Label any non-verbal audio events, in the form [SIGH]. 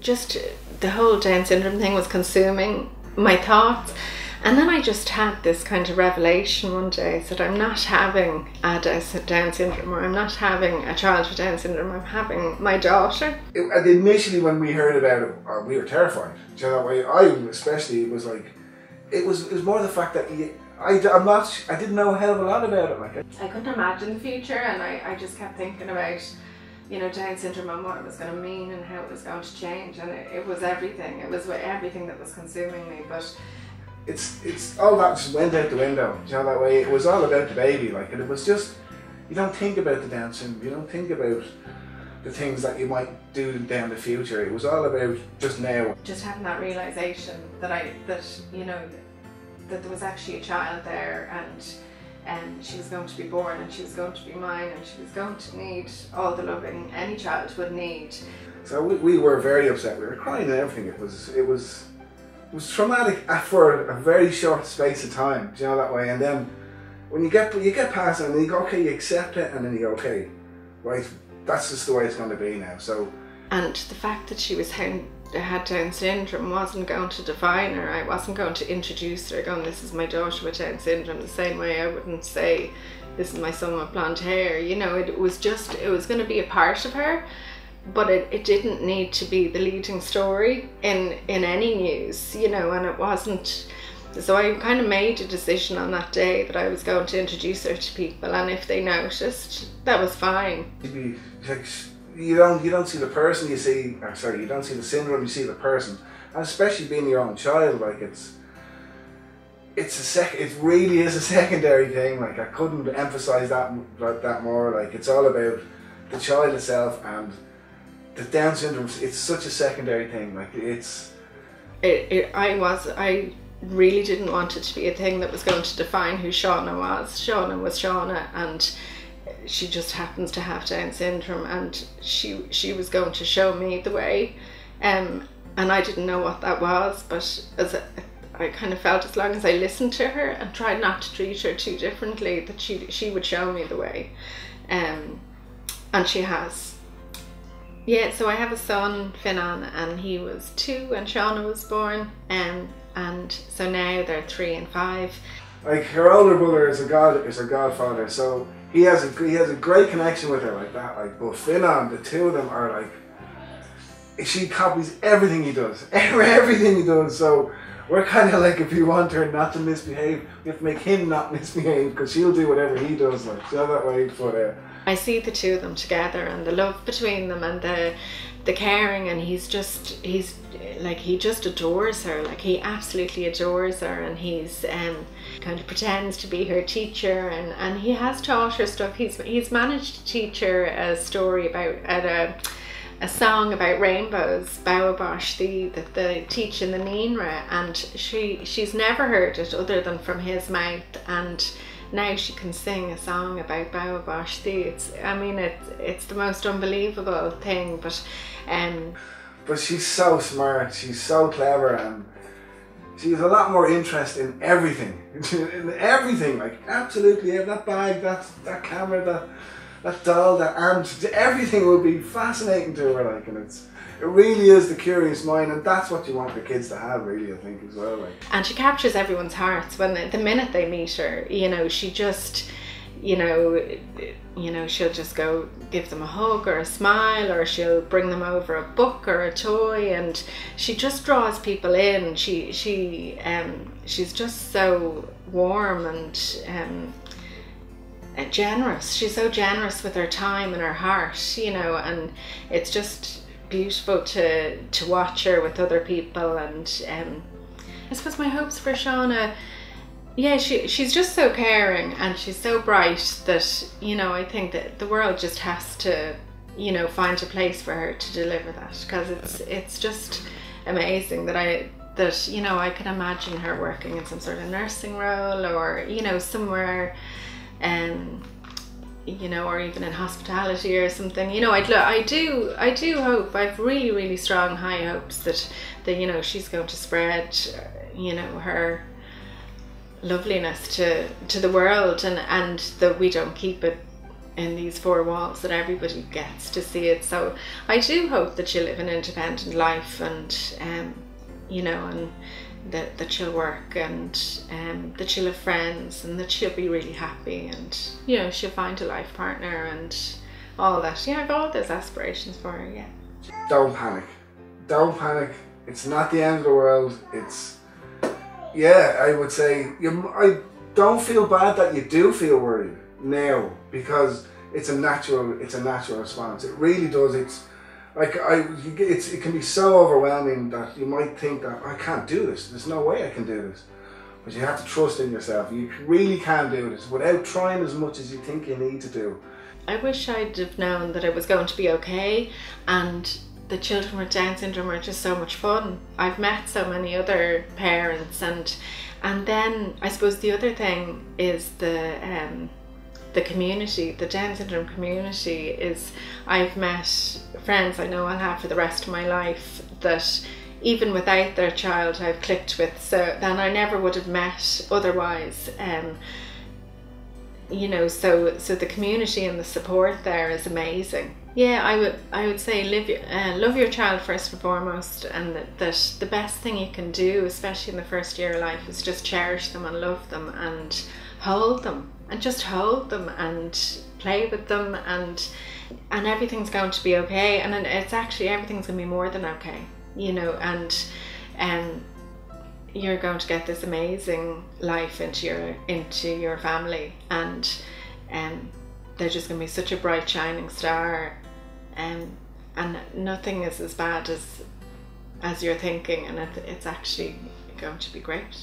just the whole Down syndrome thing was consuming my thoughts. And then I just had this kind of revelation one day that I'm not having a Down syndrome or I'm not having a child with Down syndrome, I'm having my daughter. It, initially, when we heard about it, uh, we were terrified. Do You know, that way, I especially was like, it was, it was more the fact that you, I, I'm not, I didn't know a hell of a lot about it. Like, I couldn't imagine the future, and I, I just kept thinking about you know, Down syndrome and what it was going to mean and how it was going to change. And it, it was everything. It was everything that was consuming me. But it's it's all that just went out the window. You know that way. It was all about the baby. Like, and it was just you don't think about the Down syndrome. You don't think about the things that you might do down the future. It was all about just now. Just having that realization that I that you know that there was actually a child there and and she was going to be born and she was going to be mine and she was going to need all the loving any child would need. So we, we were very upset. We were crying and everything. It was it was it was traumatic for a very short space of time. Do you know that way? And then when you get you get past it and you go okay, you accept it, and then you go okay, right, that's just the way it's going to be now. So. And the fact that she was had Down syndrome wasn't going to define her. I wasn't going to introduce her going, this is my daughter with Down syndrome, the same way I wouldn't say, this is my son with blonde hair. You know, it was just, it was going to be a part of her but it, it didn't need to be the leading story in in any news you know and it wasn't so I kind of made a decision on that day that I was going to introduce her to people and if they noticed that was fine you don't you don't see the person you see or sorry you don't see the syndrome you see the person and especially being your own child like it's it's a sec it really is a [LAUGHS] secondary thing like I couldn't emphasize that that more like it's all about the child itself and the Down syndrome, it's such a secondary thing. Like it's. It, it, I was, I really didn't want it to be a thing that was going to define who Seána was. Seána was Seána, and she just happens to have Down syndrome, and she she was going to show me the way, um, and I didn't know what that was, but as a, I kind of felt as long as I listened to her and tried not to treat her too differently, that she she would show me the way, um, and she has. Yeah, so I have a son, Fionán, and he was two when Seána was born, um, and so now they're three and five. Like her older brother is a god is a godfather, so he has a he has a great connection with her like that. Like, but Fionán, the two of them are like she copies everything he does, [LAUGHS] everything he does. So we're kind of like if we want her not to misbehave, we have to make him not [LAUGHS] misbehave because she'll do whatever he does. Like, so that way, but. Uh, I see the two of them together and the love between them and the the caring and he's just he's like he just adores her. Like he absolutely adores her and he's um kind of pretends to be her teacher and and he has taught her stuff. He's he's managed to teach her a story about at a a song about rainbows, Bowabosh, the that they teach in the Naíonra, and she she's never heard it other than from his mouth and now she can sing a song about Bowabosh It's I mean it's it's the most unbelievable thing, but um But she's so smart, she's so clever and she's a lot more interest in everything. [LAUGHS] in everything, like absolutely that bag, that that camera, that that doll, that arm, everything will be fascinating to her like and it's it really is the curious mind, and that's what you want the kids to have, really. I think as well. Like. And she captures everyone's hearts when the, the minute they meet her. You know, she just you know, you know, she'll just go give them a hug or a smile, or she'll bring them over a book or a toy, and she just draws people in. She she um she's just so warm and um generous. She's so generous with her time and her heart, you know, and it's just beautiful to to watch her with other people and um, I suppose my hopes for Seána yeah she she's just so caring and she's so bright that you know I think that the world just has to you know find a place for her to deliver that because it's it's just amazing that I that you know I can imagine her working in some sort of nursing role or you know somewhere um you know, or even in hospitality or something. You know, I'd I do I do hope I've really really strong high hopes that that you know she's going to spread you know her loveliness to to the world and and that we don't keep it in these four walls that everybody gets to see it. So I do hope that she'll live an independent life and um, you know and that, that she'll work and um, that she'll have friends and that she'll be really happy and you know she'll find a life partner and all that. Yeah, I've all those aspirations for her. Yeah. Don't panic. Don't panic. It's not the end of the world. It's yeah. I would say you. I don't feel bad that you do feel worried now because it's a natural. It's a natural response. It really does. It's like I. It's it can be so overwhelming that you might think that I can't do this. There's no way I can do this. But you have to trust in yourself. You really can do this without trying as much as you think you need to do. I wish I'd have known that it was going to be okay and the children with Down syndrome are just so much fun. I've met so many other parents and and then I suppose the other thing is the um, the community, the Down syndrome community is I've met friends I know I'll have for the rest of my life that even without their child I've clicked with so then I never would have met otherwise. Um, you know so so the community and the support there is amazing. Yeah i would i would say live your, uh, love your child first and foremost and that, that the best thing you can do especially in the first year of life is just cherish them and love them and hold them and just hold them and play with them and and everything's going to be okay. And it's actually everything's to be more than okay you know and um you're going to get this amazing life into your into your family. And um, they're just going to be such a bright shining star. Um, and nothing is as bad as as you're thinking. And it, it's actually going to be great